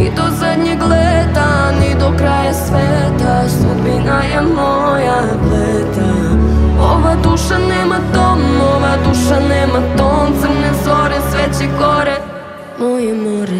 Ni do zadnjeg leta, ni do kraja sveta Sudbina je moja pleta Ova duša nema dom, ova duša nema ton Crne zore, sve će gore, moje more.